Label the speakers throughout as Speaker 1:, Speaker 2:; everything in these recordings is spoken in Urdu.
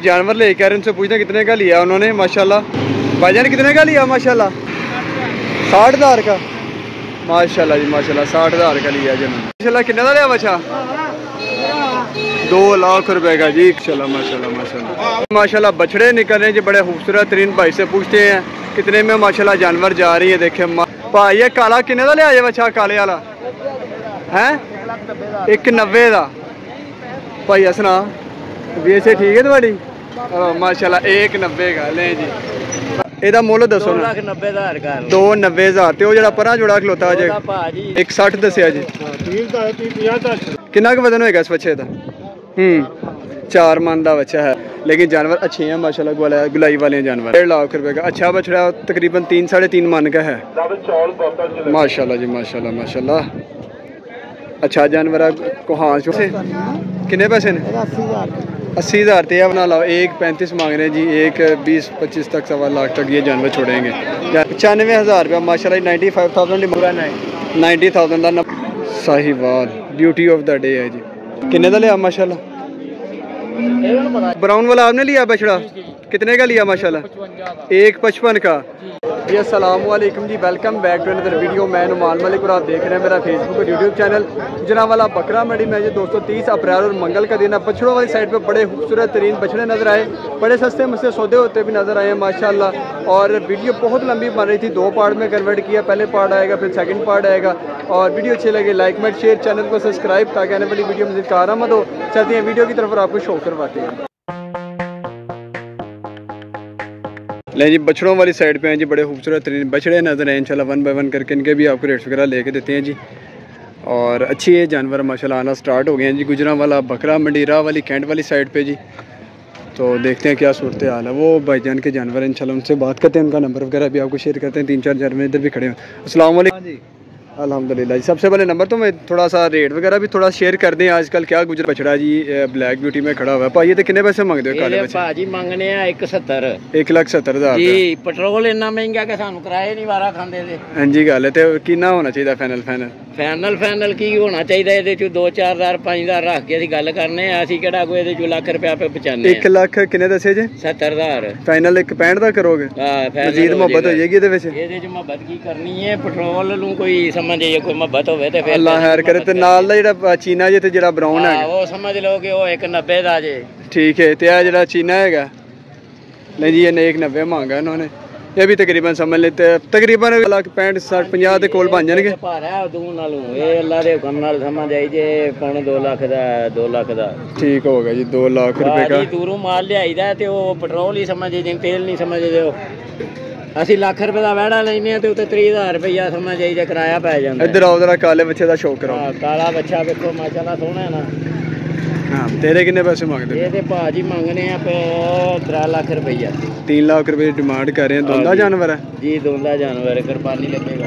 Speaker 1: جانور لے کے ان سے پوچھتے ہیں کتنے کا لیا انہوں نے ماشاءاللہ بھائی جان کتنے کا لیا ماشاءاللہ ساٹھ ہزار کا ماشاءاللہ جی ماشاءاللہ ساٹھ ہزار کا لیا جنہوں جی ماشاءاللہ کتنے کا لیا بچہ دو لاکھ روپے کا جی ماشاءاللہ ماشاءاللہ ماشاءاللہ بچڑے نکل رہے ہیں جی بڑے خوبصورت ترین بھائی سے پوچھتے ہیں کتنے میں ماشاءاللہ جانور جا رہی ہے دیکھیں بھائی یہ کالا کنے کا لیا جی بچہ کالے والا ہیں ایک نوے کا بھائی اسنا ویسے ٹھیک ہے تھوڑی ماشاء ایک نبے کا لیں جی ਇਹਦਾ ਮੁੱਲ ਦੱਸੋ ਨਾ।
Speaker 2: 290000 ਕਰ
Speaker 1: 290000 ਤੇ ਉਹ ਜਿਹੜਾ ਪਰਾਂ ਜੋੜਾ ਖਲੋਤਾ ਜੇ। 160 ਦੱਸਿਆ ਜੀ। ਠੀਕ ਦਾ 50 ਦਾ ਕਿੰਨਾ ਕੁ ਵਜ਼ਨ ਹੋਏਗਾ ਇਸ ਬੱਚੇ چار من بچہ ہے لیکن جانور اچھے ہیں ماشاء گلائی والے جانور ڈیڑھ لاکھ روپے کا اچھا بچڑا تقریباً تین ساڑھے تین من کا ہے ماشاء جی ماشاء اللہ اچھا جانور ہے کوہاں سے کنے پیسے نے اسی ہزار طیہ بنا لاؤ، ایک پینتیس مانگ رہے ہیں جی ایک بیس پچیس تک سوا لاکھ تک یہ جانور چھوڑیں گے۔ پچانوے ہزار روپیہ ماشاء اللہ ninety five thousand ninety thousand کا نمبر۔ صحیح بات بیوٹی آف دا ڈے ہے جی۔ کن کا لیا ماشاء اللہ براؤن والا آپ نے لیا بچڑا؟ کتنے کا لیا ماشاء اللہ ایک پچپن کا۔ جی السلام علیکم جی welcome back to another video میں نمال ملک اور آپ دیکھ رہے ہیں میرا فیس بک اور یوٹیوب چینل جناب والا بکرا منڈی میں جی دوستو تیس اپریل اور منگل کا دن ہے۔ بچھڑوں والی سائٹ پہ بڑے خوبصورت ترین بچھڑے نظر آئے۔ بڑے سستے مستے سودے ہوتے بھی نظر آئے ہیں، ماشاءاللہ۔ اور ویڈیو بہت لمبی بن رہی تھی، دو پارٹ میں کنورٹ کیا۔ پہلے پارٹ آئے گا، پھر سیکنڈ پارٹ آئے گا۔ اور ویڈیو اچھے لگے۔ لائک مٹ شیئر چینل کو سبسکرائب تاکہ آنے والی ویڈیو میں کارآمد ہو۔ چلتے ہیں ویڈیو کی طرف اور آپ کو شو کرواتے ہیں۔ لیں جی بچڑوں والی سائڈ پہ ہیں جی بڑے خوبصورت ترین بچڑے نظر ہیں انشاءاللہ ون بائی ون کر کے ان کے بھی آپ کو ریٹس وغیرہ لے کے دیتے ہیں جی۔ اور اچھی ہے، جانور ماشاءاللہ آنا سٹارٹ ہو گئے ہیں جی گجرا والا، بکرا، منڈیرا والی، کینٹ والی سائڈ پہ جی۔ تو دیکھتے ہیں کیا صورتحال ہے۔ وہ بھائی جان کے جانور ہیں، انشاءاللہ ان سے بات کرتے ہیں، ان کا نمبر وغیرہ بھی آپ کو شیئر کرتے ہیں، تین چار جانور ادھر بھی کھڑے ہیں۔ السلام علیکم۔ ہاں جی۔ الحمدللہ جی۔ سب سے پہلے نمبر تو میں تھوڑا سا ریٹ وغیرہ بھی تھوڑا شیئر کر دیں۔ آج کل کیا گجر بچڑا جی بلیک بیوٹی میں کھڑا ہوا ہے۔ پائیے تو کتنے پیسے منگ دے کالے بچے؟
Speaker 2: پاجی منگنے ہیں 170
Speaker 1: 1 لاکھ 70 ہزار جی
Speaker 2: پٹرول اتنا مہنگا کہ سانو کرایہ نہیں وارا کھاندے دے۔
Speaker 1: ہاں جی گل ہے۔ تے ہونا چاہیے فائنل فائنل
Speaker 2: فائنل فائنل کی ہونا چاہیے ਇਹਦੇ ਚੋਂ 2 4000 5000 ਰੱਖ ਕੇ ਅਸੀਂ ਗੱਲ ਕਰਨੇ ਆ ਅਸੀਂ ਕਿਹੜਾ ਕੋਈ ਇਹਦੇ ਚੋਂ ਲੱਖ ਰੁਪਿਆ ਪੇ ਬਚਾਨੇ 1
Speaker 1: ਲੱਖ ਕਿੰਨੇ ਦੱਸੇ ਜੇ
Speaker 2: 70000
Speaker 1: ਫਾਈਨਲ 1 65 ਦਾ ਕਰੋਗੇ
Speaker 2: ਹਾਂ ਮਜ਼ੀਦ ਮੁਹੱਬਤ ਹੋ
Speaker 1: ਜਾਏਗੀ ਇਹਦੇ ਵਿੱਚ
Speaker 2: ਇਹਦੇ ਚ ਮੁਹੱਬਤ ਕੀ ਕਰਨੀ ਹੈ ਪੈਟਰੋਲ ਨੂੰ ਕੋਈ ਸਮਝ ਜਾਈਏ ਕੋਈ ਮੁਹੱਬਤ ਹੋਵੇ ਤੇ ਫਿਰ ਅੱਲਾ ਖੈਰ ਕਰੇ ਤੇ ਨਾਲ
Speaker 1: ਦਾ ਜਿਹੜਾ ਚੀਨਾ ਜੇ ਤੇ ਜਿਹੜਾ ਬਰਾਊਨ ਹਾਂ,
Speaker 2: ਉਹ ਸਮਝ ਲਓ ਕਿ ਉਹ 190 ਦਾ ਜੇ।
Speaker 1: ਠੀਕ ਹੈ ਤੇ ਆ ਜਿਹੜਾ ਚੀਨਾ ਹੈਗਾ। ਨਹੀਂ ਜੀ ਇਹਨੇ 190 ਮੰਗਾ ਇਹਨਾਂ ਨੇ। ਇਹ ਵੀ ਤਕਰੀਬਨ ਸਮਝ ਲੈਤੇ ਤਕਰੀਬਨ ਲੱਖ 65 60 50 ਦੇ ਕੋਲ ਬਣ ਜਾਣਗੇ।
Speaker 2: ਭਾਰਾ ਦੂ ਨਾਲੋਂ। ਇਹ ਅੱਲਾ ਦੇ ਹੁਕਮ ਨਾਲ ਸਮਝ ਆਈ ਜੇ ਪੌਣੇ 2 ਲੱਖ ਦਾ 2 ਲੱਖ ਦਾ।
Speaker 1: ਠੀਕ ਹੋ ਗਿਆ ਜੀ 2 ਲੱਖ ਰੁਪਏ ਦਾ।
Speaker 2: ਦੂਰੋਂ ਮਾਲ ਲਿਆਈਦਾ ਤੇ ਉਹ ਪੈਟਰੋਲ ਹੀ ਸਮਝਦੇ ਜਿਵੇਂ ਤੇਲ ਨਹੀਂ ਸਮਝਦੇ ਉਹ। ਅਸੀਂ ਲੱਖ ਰੁਪਏ ਦਾ ਵਹਿੜਾ ਲੈਨੇ ਆ ਤੇ ਉੱਤੇ 30000 ਰੁਪਇਆ ਸਮਾਂ ਜਾਈਦਾ ਕਿਰਾਇਆ ਪੈ ਜਾਂਦਾ। ਇੱਧਰ
Speaker 1: ਆਓ ਜਰਾ ਕਾਲੇ ਬੱਚੇ ਦਾ ਸ਼ੌਕ ਕਰਾਓ।
Speaker 2: ਕਾਲਾ ਬੱਚਾ ਵੇਖੋ ਮਾਸ਼ਾਅੱਲਾ ਸੋਹਣਾ ਹੈ ਨਾ।
Speaker 1: ਹਾਂ ਤੇਰੇ ਕਿੰਨੇ ਪੈਸੇ ਮੰਗਦੇ ਇਹਦੇ
Speaker 2: ਭਾਜੀ ਮੰਗਨੇ ਆ ਪੇ 3 ਲੱਖ ਰੁਪਇਆ
Speaker 1: 3 ਲੱਖ ਰੁਪਏ ਡਿਮਾਂਡ ਕਰ ਰਹੇ ਆ। ਦੋਂਦਾ ਜਾਨਵਰ ਹੈ?
Speaker 2: ਜੀ ਦੋਂਦਾ ਜਾਨਵਰ ਕੁਰਬਾਨੀ ਲੱਗੇਗਾ।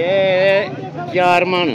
Speaker 2: ਇਹ 4 ਮਨ।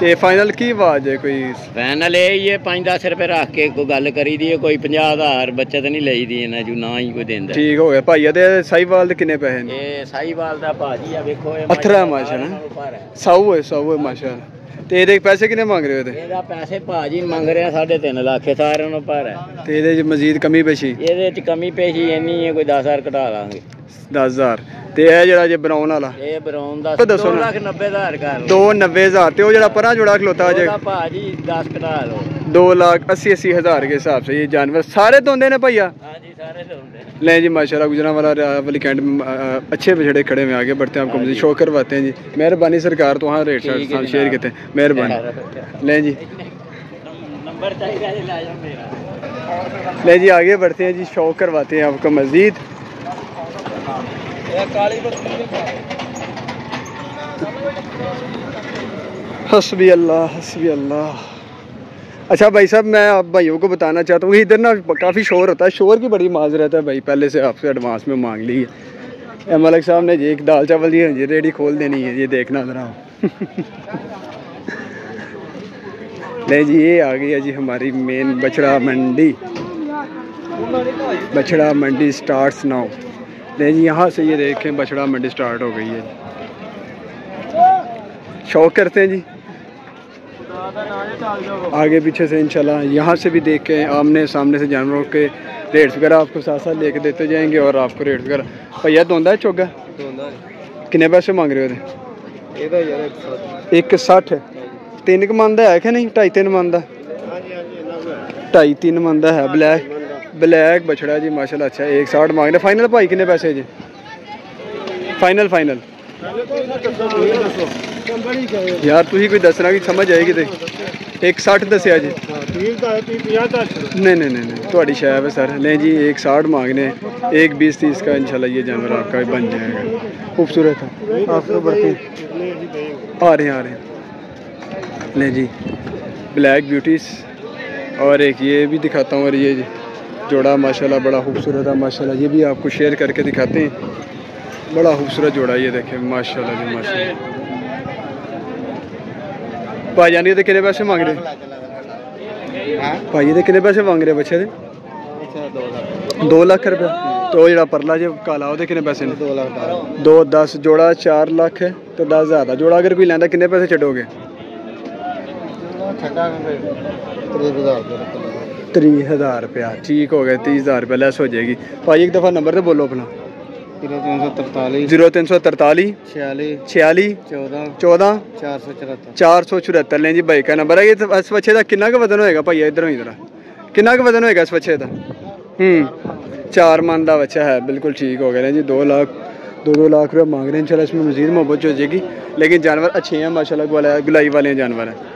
Speaker 1: ਤੇ ਫਾਈਨਲ ਕੀ ਆਵਾਜ਼ ਹੈ ਕੋਈ?
Speaker 2: ਫਾਈਨਲ ਇਹ ਹੀ ਹੈ 5-10 ਰੁਪਏ ਰੱਖ ਕੇ ਕੋਈ ਗੱਲ ਕਰੀ ਦੀ ਹੈ ਕੋਈ 50000 ਬੱਚਤ ਨਹੀਂ ਲਈ ਇਹਨਾਂ ਜੂ ਨਾ ਹੀ ਕੋਈ ਦਿੰਦਾ।
Speaker 1: ਠੀਕ ਹੋ ਗਿਆ ਭਾਈ ਤੇ ਸਾਈਵਾਲ ਦੇ ਕਿੰਨੇ ਪੈਸੇ
Speaker 2: ਨੇ? ਇਹ ਸਾਈਵਾਲ ਦਾ ਭਾਜੀ ਆ ਵੇਖੋ ਇਹ ਅਥਰਾ ਮਾਸ਼ਾ ਨਾ
Speaker 1: ਸਾਊ ਹੈ ਸਾਊ ਹੈ ਮਾਸ਼ਾ ਤੇ ਇਹਦੇ ਪੈਸੇ ਕਿੰਨੇ ਮੰਗ ਰਹੇ ਹੋ ਤੇ
Speaker 2: ਇਹਦਾ ਪੈਸੇ ਭਾਜੀ ਮੰਗ ਰਿਹਾ 3.5 ਲੱਖ ਸਾਰਿਆਂ ਨੂੰ ਪਰ
Speaker 1: ਤੇ ਇਹਦੇ ਚ ਮਜ਼ੀਦ ਕਮੀ ਪੇਸ਼ੀ?
Speaker 2: ਇਹਦੇ ਚ ਕਮੀ ਪੇਸ਼ੀ ਇੰਨੀ ਹੈ ਕੋਈ 10000 ਘਟਾ ਲਾਂਗੇ।
Speaker 1: ਤੇ ਇਹ ਜਿਹੜਾ ਜੇ ਬਰਾਉਨ ਵਾਲਾ
Speaker 2: ਇਹ ਬਰਾਉਨ ਦਾ 2 ਲੱਖ 2
Speaker 1: ਤੇ ਉਹ ਜਿਹੜਾ ਜੋੜਾ ਖਲੋਤਾ ਜੇ ਉਹਦਾ
Speaker 2: ਭਾਜੀ 10 ਕਟਾ
Speaker 1: 2 ਲੱਖ 80 ਹਿਸਾਬ ਸੇ ਇਹ ਜਾਨਵਰ ਸਾਰੇ ਨੇ ਭਈਆ کرواتے
Speaker 2: مہربانی
Speaker 1: آگے بڑھتے جی شوق کرواتے حسبی اللہ حسبی اللہ اچھا بھائی صاحب، میں آپ بھائیوں کو بتانا چاہتا ہوں ادھر نا کافی شور ہوتا ہے، شور کی بڑی معذرت ہے بھائی، پہلے سے آپ سے ایڈوانس میں مانگ لی ہے۔ ملک صاحب نے جی ایک دال چاول دی ہے جی، ریڈی کھول دینی ہے، یہ دیکھنا ذرا۔ نہیں جی یہ آ گئی ہے جی ہماری مین بچڑا منڈی۔ بچڑا منڈی سٹارٹس ناؤ نہیں جی یہاں سے یہ دیکھیں بچڑا منڈی سٹارٹ ہو گئی ہے جی۔ شوق کرتے ہیں جی۔ آگے پیچھے سے انشاءاللہ یہاں سے بھی دیکھ کے آمنے سامنے سے جانوروں کے ریٹس وغیرہ آپ کو ساتھ ساتھ لے کے دیتے جائیں گے اور آپ کو ریٹس وغیرہ۔ بھیا دوندہ ہے چوگا؟ کنے پیسے مانگ رہے ہو ایک سٹھ تین کماندہ ہے کہ نہیں؟ ٹائی تین ماندہ ٹائی تین ماندہ ہے بلیک۔ بلیک بچڑا جی ماشاءاللہ اچھا ایک ساٹھ مانگ رہے فائنل بھائی کنے پیسے جی فائنل فائنل یار تھی کوئی دسنا کی سمجھ آئے گی تو ایک ساٹھ دسیا جی نہیں نہیں نہیں تھوڑی شاپ ہے سر لیں جی ایک ساٹھ مانگنے ایک بیس تیس کا انشاءاللہ یہ جانور آپ کا بن جائے گا خوبصورت ہے آپ کو آ رہے ہیں آ رہے ہیں نہیں جی بلیک بیوٹیز اور ایک یہ بھی دکھاتا ہوں اور یہ جی جوڑا ماشاءاللہ بڑا خوبصورت ہے ماشاءاللہ۔ یہ بھی آپ کو شیئر کر کے دکھاتے ہیں۔ بڑا خوبصورت جوڑا یہ دیکھیں ماشاءاللہ جی ماشاءاللہ۔ بھائی جان یہ کنے پیسے مانگ رہے بھائی یہ کنے پیسے مانگ رہے بچے دے؟ دو لاکھ روپے۔ تو جڑا پرلا جی کالا وہ کنے پیسے
Speaker 3: دو
Speaker 1: دو دس جوڑا چار لاکھ ہے۔ تو دس زیادہ جوڑا اگر کوئی لینا کنے پیسے چٹو گے؟ تری ہزار روپیہ ٹھیک ہو گئے تیس ہزار روپیہ لیس ہو جائے گی بھائی ایک دفعہ نمبر تو بولو اپنا زیرو تین سو ترتالیس چھیالی چودہ چار سو چورہتر لیں جی بھائی کا نمبر ہے اس بچے کا کن کا وزن ہوئے گا بھائی ادھر ادھر کن کا وزن ہوئے گا اس بچے کا ہوں چار من کا بچہ ہے بالکل ٹھیک ہو گیا جی دو لاکھ دو دو لاکھ روپیہ مانگ رہے ہیں انشاءاللہ اس میں مزید محبت ہو جائے گی لیکن جانور اچھے ہیں ماشاء اللہ گلائی والے جانور ہیں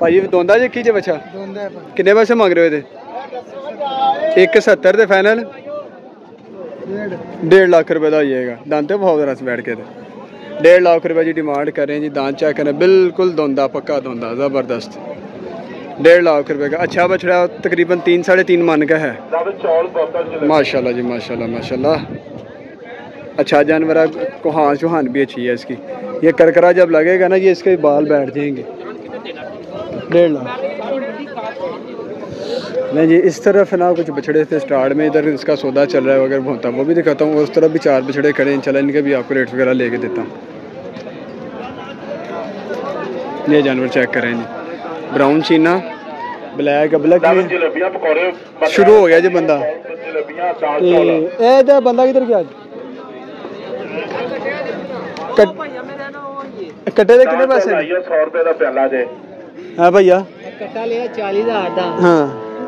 Speaker 1: ਭਾਜੀ ਦੋਂਦਾ ਜੇ ਕੀ ਜੇ ਬੱਚਾ?
Speaker 3: ਦੋਂਦਾ
Speaker 1: ਕਿੰਨੇ ਪੈਸੇ ਮੰਗ ਰਹੇ ਹੋ ਇਹਦੇ? 170 ਦੇ ਫਾਈਨਲ 1.5 ਲੱਖ ਰੁਪਏ ਦਾ ਹੋ ਜਾਏਗਾ। ਦੰਦ ਤੇ ਬਹੁਤ ਰਸ ਬੈਠ ਕੇ ਤੇ। 1.5 ਲੱਖ ਰੁਪਏ ਜੀ ਡਿਮਾਂਡ ਕਰ ਰਹੇ ਜੀ। ਦੰਦ ਚੈੱਕ ਕਰਨਾ। ਬਿਲਕੁਲ ਦੋਂਦਾ ਪੱਕਾ ਦੋਂਦਾ ਜ਼ਬਰਦਸਤ। 1.5 ਲੱਖ ਰੁਪਏ ਦਾ। ਅੱਛਾ ਬਛੜਾ ਤਕਰੀਬਨ 3 3.5 ਮਨ ਦਾ ਹੈ। ਮਾਸ਼ਾਅੱਲਾ ਜੀ ਮਾਸ਼ਾਅੱਲਾ ਮਾਸ਼ਾਅੱਲਾ। اچھا جانور کو ہاں جوہان بھی اچھی ہے اس کی۔ یہ کرکرا جب لگے گا نا یہ اس کے بال بیٹھ جائیں گے۔ ڈیڑھ لاکھ۔ نہیں جی اس طرف نا کچھ بچھڑے تھے اسٹارٹ میں ادھر اس کا سودا چل رہا ہے اگر بہت وہ بھی دکھاتا ہوں اس طرف بھی چار بچھڑے کھڑے ہیں چلیں ان کے بھی آپ کو ریٹ وغیرہ لے کے دیتا ہوں۔ یہ جانور چیک کریں جی۔ براؤن چینا بلیک ابلک شروع ہو گیا جی بندہ۔ بندہ کدھر گیا جی؟ ਕੱਟੇ ਦੇ ਕਿੰਨੇ ਪੈਸੇ ਨੇ
Speaker 4: 100 ਰੁਪਏ ਦਾ ਪਿਆਲਾ ਜੇ
Speaker 1: ਹਾਂ ਭਈਆ
Speaker 3: ਕੱਟਾ ਲਿਆ 40000 ਦਾ
Speaker 1: ਹਾਂ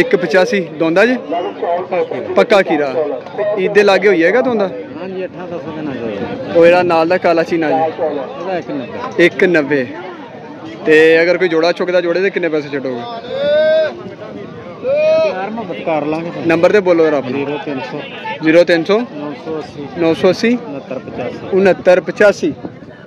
Speaker 1: ਇੱਕ 85 ਦੋਂਦਾ ਜੀ ਪੱਕਾ ਕੀਰਾ ਈਦ ਦੇ ਲਾਗੇ ਹੋਈਏਗਾ ਦੋਂਦਾ
Speaker 3: ਹਾਂਜੀ 8 10 ਦਿਨਾਂ ਜੀ
Speaker 1: ਉਹ ਇਹਦਾ ਨਾਲ ਦਾ ਕਾਲਾ ਚੀਨਾ
Speaker 3: ਜੀ
Speaker 1: 190 ਤੇ ਅਗਰ ਕੋਈ ਜੋੜਾ ਚੁੱਕਦਾ ਜੋੜੇ ਦੇ ਕਿੰਨੇ ਪੈਸੇ ਛੱਡੋਗੇ
Speaker 3: ਯਾਰ ਮੁਹੱਬਤ ਕਰ ਲਾਂਗੇ
Speaker 1: ਨੰਬਰ ਤੇ ਬੋਲੋ ਜਰਾ ਆਪਣਾ
Speaker 3: 0300
Speaker 1: 0300 980 6985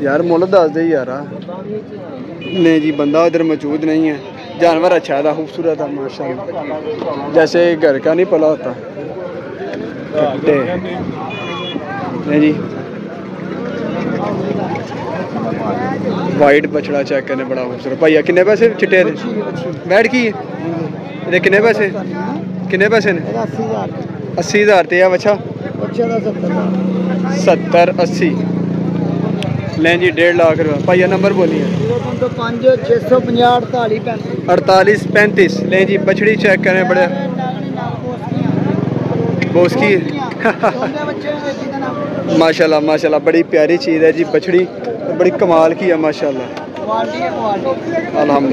Speaker 1: یار مولا دس دے یار نہیں جی بندہ ادھر موجود نہیں ہے جانور اچھا تھا خوبصورت تھا ماشاء اللہ جیسے گھر کا نہیں پلا ہوتا نہیں جی وائٹ بچڑا چیک کرنے بڑا خوبصورت بھائی کنے پیسے چٹے بیٹھ کی کنے پیسے کنے پیسے نے اسی ہزار تے بچہ ستر اسی لیں جی ڈیڑھ لاکھ ਰੁਪਏ। ਭਾਈਆ ਨੰਬਰ ਬੋਲੀਏ
Speaker 3: 055 650
Speaker 1: 48 35 بڑی پیاری چیز ہے جی بچڑی بڑی کمال کی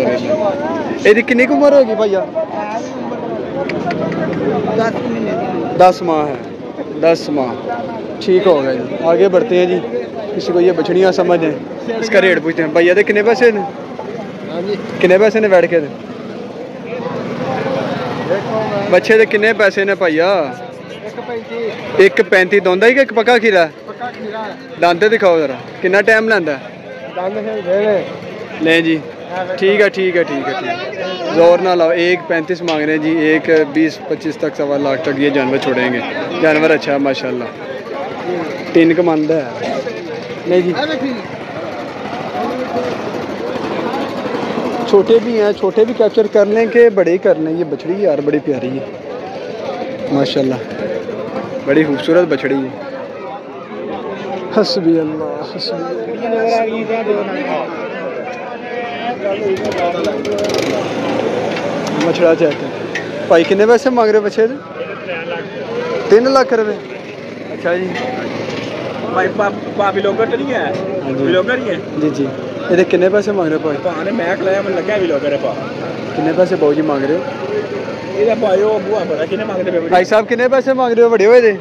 Speaker 1: ہے یہ عمر ہوگی دس ماہ ہے دس ماہ ٹھیک ہوگا جی آگے بڑھتے ہیں جی کسی کو یہ بچڑیاں سمجھیں اس کا ریٹ پوچھتے ہیں بھائی دے کنے پیسے نے کنے پیسے نے بیٹھ کے بچے دے کنے پیسے نے بھیا ایک پینتی دوندا ہی ایک پکا کھیرا دانتے دکھاؤ ذرا کنا ٹائم لاندا
Speaker 3: ہے
Speaker 1: لیں جی ٹھیک ہے ٹھیک ہے ٹھیک ہے ٹھیک ہے زور نہ لاؤ ایک پینتیس مانگ رہے ہیں جی ایک بیس پچیس تک سوا لاکھ تک یہ جانور چھوڑیں گے جانور اچھا ہے ماشاء اللہ تین کماندہ ہے نہیں جی چھوٹے بھی ہیں چھوٹے بھی کیپچر کر لیں کہ بڑے کر لیں یہ بچڑی یار بڑی پیاری ہے۔ ماشاءاللہ۔ بڑی خوبصورت بچڑی ہے۔ حسبی اللہ حسبی چاہتے چیک بھائی کنے پیسے مانگ رہے بچے؟ تین لاکھ روپے۔ اچھا جی۔
Speaker 5: ਭਾਈ ਪਾ ਵਲੋਗਰ ਨਹੀਂ ਹੈ?
Speaker 1: ਵਲੋਗਰ
Speaker 5: ਹੀ ਹੈ?
Speaker 1: ਜੀ ਜੀ। ਇਹਦੇ ਕਿੰਨੇ ਪੈਸੇ ਮੰਗ ਰਹੇ ਭਾਈ?
Speaker 5: ਭਾਅ ਨੇ ਮੈਂ ਖਲਾਇਆ ਮੈਨੂੰ ਲੱਗਿਆ ਵਲੋਗਰ ਹੈ ਭਾਅ।
Speaker 1: ਕਿੰਨੇ ਪੈਸੇ ਬਾਊ ਜੀ ਮੰਗ ਰਹੇ ਹੋ?
Speaker 5: ਇਹਦਾ ਭਾਈ ਉਹ ਬੁਆ ਪਤਾ ਕਿੰਨੇ ਮੰਗਦੇ ਪਏ ਭਾਈ
Speaker 1: ਸਾਹਿਬ ਕਿੰਨੇ ਪੈਸੇ ਮੰਗ ਰਹੇ ਹੋ ਵੱਡੇ ਹੋਏ ਦੇ?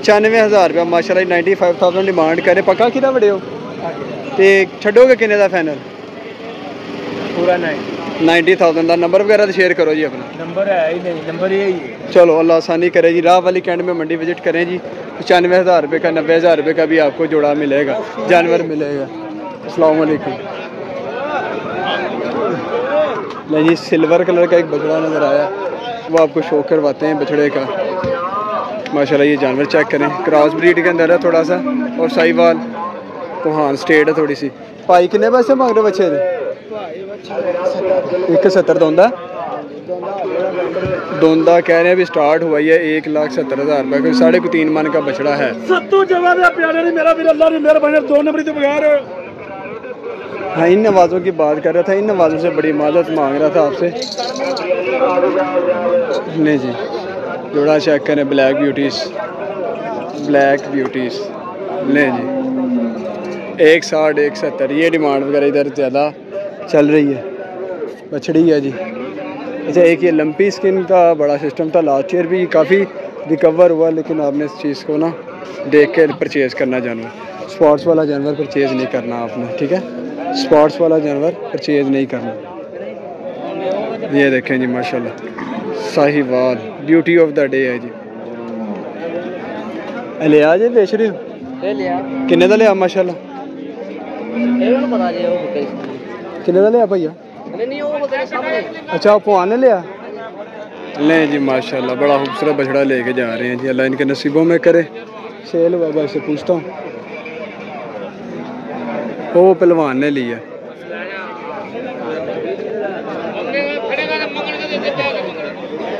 Speaker 1: 95000 ਰੁਪਏ ਮਾਸ਼ਾਅੱਲਾ 95000 ਡਿਮਾਂਡ ਕਰੇ ਪੱਕਾ ਕਿਹਦਾ ਵੱਡੇ ਹੋ? ਤੇ ਛੱਡੋਗੇ ਕਿੰਨੇ ਦਾ ਫਾਈਨਲ
Speaker 2: ਪੂਰਾ ਨਹੀਂ
Speaker 1: 90000 ਦਾ نمبر ਵਗੈਰਾ ਤੇ شیئر کرو جی اپنا۔
Speaker 2: نمبر ہے
Speaker 5: ਹੀ نہیں نمبر یہی ہے۔
Speaker 1: چلو اللہ آسانی کرے جی۔ راہ والی کینڈ میں منڈی وزٹ کریں جی۔ پچانوے ہزار روپے کا نبے ہزار روپے کا بھی آپ کو جوڑا ملے گا۔ جانور ملے گا۔ السلام علیکم۔ جی سلور کلر کا ایک بچڑا نظر آیا۔ وہ آپ کو شوق کرواتے ہیں بچڑے کا۔ ماشاءاللہ یہ جانور چیک کریں۔ کراس بریڈ کے اندر ہے تھوڑا سا اور سائیوال۔ کوہان سٹیٹ ہے تھوڑی سی۔ پائی کنے پیسے مانگ رہے بچے
Speaker 3: ایک
Speaker 1: ستر دوندہ دوندہ کہہ رہے ہیں بھی سٹارٹ ہوا ہے ایک لاکھ ستر ہزار روپے کوئی ساڑھے کو تین من کا بچڑا ہے۔
Speaker 5: ستو جواب ہے پیارے نہیں میرا بھی اللہ نہیں میرا بہنے دو نمبری تو بغیر۔
Speaker 1: ہاں ان نوازوں کی بات کر رہا تھا ان نوازوں سے بڑی معذرت مانگ رہا تھا آپ سے۔ نہیں جی جوڑا چیک کریں بلیک بیوٹیز بلیک بیوٹیز نہیں جی ایک ساٹھ ایک ستر یہ ڈیمانڈ وغیرہ ادھر زیادہ۔ چل رہی ہے۔ بچڑی ہے جی۔ اچھا ایک یہ لمپی اسکن کا بڑا سسٹم تھا۔ لاسٹ ایئر بھی کافی ریکور ہوا لیکن آپ نے اس چیز کو نا دیکھ کے پرچیز کرنا جانور اسپاٹس والا جانور پرچیز نہیں کرنا آپ نے ٹھیک ہے؟ اسپاٹس والا جانور پرچیز نہیں کرنا۔ یہ دیکھیں جی ماشاء ماشاءاللہ۔ Sahiwal beauty of the day ہے جی۔ لیا۔ جی بے شریف کن کا لیا ماشاء اللہ ਕਿੰਨੇ ਦਾ ਲਿਆ ਭਈਆ ਅੱਛਾ ਉਹ ਪਵਾਨ لیں جی ماشاءاللہ بڑا خوبصورت بچڑا لے کے جا رہے ہیں جی اللہ ان کے نصیبوں میں کرے سیل بابا سے پوچھتا ہوں وہ پلوان نے لیا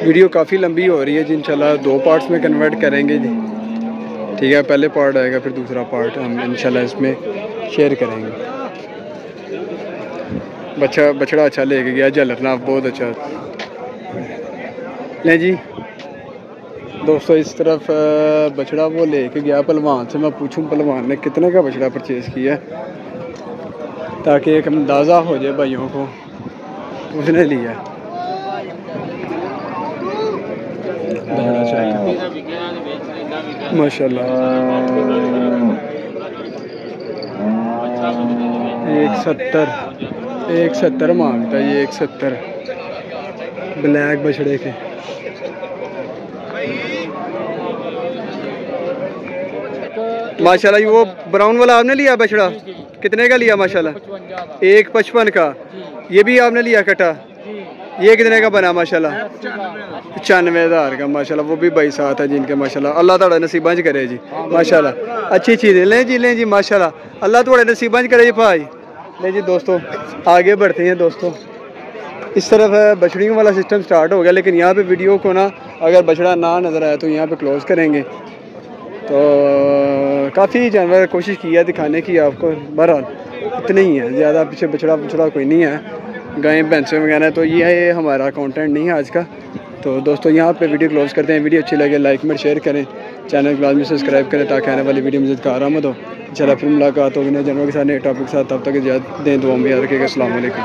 Speaker 1: ویڈیو کافی لمبی ہو رہی ہے جی انشاءاللہ دو پارٹس میں کنورٹ کریں گے جی ٹھیک ہے پہلے پارٹ آئے گا پھر دوسرا پارٹ ہم انشاءاللہ اس میں شیئر کریں گے بچہ بچڑا اچھا لے کے گیا جلرناف بہت اچھا۔ لیں جی۔ دوستو، اس طرف بچڑا وہ لے کے گیا پلوان سے۔ میں پوچھوں پلوان نے کتنے کا بچڑا پرچیز کیا ہے؟ تاکہ ایک اندازہ ہو جائے بھائیوں کو۔ اس نے لیا۔ ماشاء اللہ ایک ستر۔ ایک ستر مانگتا ہے جی، یہ ایک ستر۔ بلیک بچڑے کے۔ ماشاءاللہ وہ براؤن والا آپ نے لیا بچڑا کتنے کا لیا ماشاءاللہ؟ ایک پچپن کا۔ یہ بھی آپ نے لیا کٹا؟ یہ کتنے کا بنا ماشاءاللہ؟ پچانوے ہزار کا۔ ماشاءاللہ، وہ بھی بھائی ساتھ ہے جن کے ماشاءاللہ۔ اللہ تعالیٰ نصیبہ کرے جی۔ ماشاءاللہ، اچھی چیزیں۔ لیں جی لیں جی ماشاءاللہ۔ اللہ تعالیٰ نصیبہ کرے جی بھائی۔ لیں جی دوستو آگے بڑھتے ہیں دوستو اس طرف ہے بچڑیوں والا سسٹم سٹارٹ ہو گیا لیکن یہاں پہ ویڈیو کو نا اگر بچڑا نہ نظر آئے تو یہاں پہ کلوز کریں گے تو کافی جانور کوشش کی ہے دکھانے کی آپ کو بہرحال اتنے ہی ہیں زیادہ پیچھے بچڑا بچڑا کوئی نہیں ہے گائیں بھینسیں وغیرہ تو یہ ہمارا کانٹینٹ نہیں ہے آج کا تو دوستو، یہاں پہ ویڈیو کلوز کرتے ہیں۔ ویڈیو اچھی لگے، لائک میں شیئر کریں۔ چینل کو لازمی سبسکرائب کریں تاکہ آنے والی ویڈیو مزید کا آرامد ہو۔ چلا پھر ملاقات ہوگی نئے جانوروں کے ساتھ، نئے ٹاپک کے ساتھ۔ تب تک اجازت دیں دعاؤں میں یاد رکھے گا، السلام علیکم۔